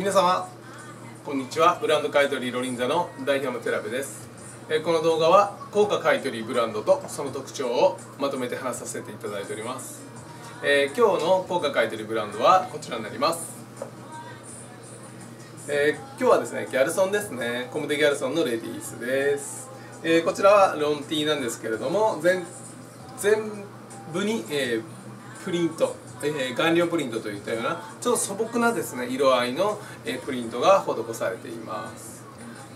皆様こんにちは。ブランド買取ロリンザの代表の寺部です。えこの動画は高価買取ブランドとその特徴をまとめて話させていただいております、えー今日の高価買取ブランドはこちらになります。えー今日はですねギャルソンですね。コムデギャルソンのレディースです、えーこちらはロンティーなんですけれども全全部に、えープリント、えー顔料プリントといったようなちょっと素朴なですね色合いの、えープリントが施されています。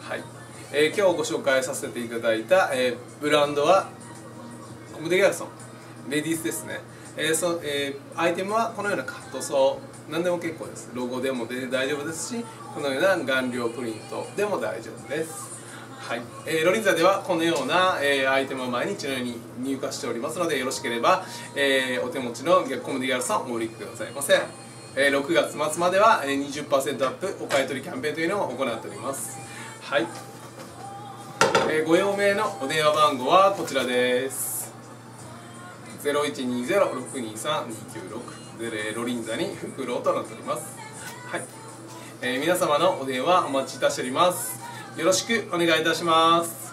はい、えー今日ご紹介させていただいた、えーブランドはコムデギャルソンレディースですね、えーそえーアイテムはこのようなカットソー。何でも結構です。ロゴでもで大丈夫ですしこのような顔料プリントでも大丈夫です。はい、えーロリンザではこのような、えーアイテムを毎日のように入荷しておりますのでよろしければ、えーお手持ちのコムディギャルさんお売りくださいませ、えー6月末までは、20%アップお買い取りキャンペーンというのを行っております。はい、えーご用命のお電話番号はこちらです。0120-623-296ロリンザにフクロウとなっております。はい、えー皆様のお電話お待ちいたしております。よろしくお願いいたします。